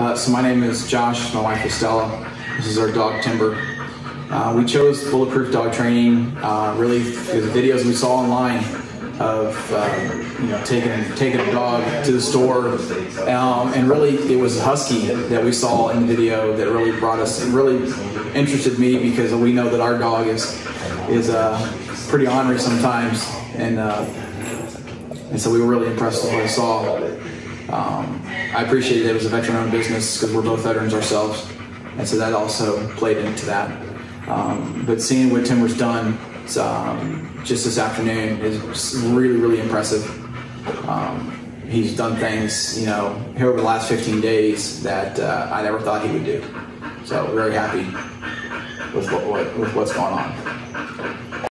Uh, so my name is Josh. My wife is Stella. This is our dog Timber. Uh, we chose bulletproof dog training uh, really because the videos we saw online of uh, you know taking taking a dog to the store, um, and really it was husky that we saw in the video that really brought us and really interested me because we know that our dog is is uh, pretty ornery sometimes, and uh, and so we were really impressed with what I saw. Um, I appreciated it was a veteran-owned business because we're both veterans ourselves, and so that also played into that. Um, but seeing what Timber's done um, just this afternoon is really, really impressive. Um, he's done things, you know, here over the last 15 days that uh, I never thought he would do. So very happy with what, what with what's going on.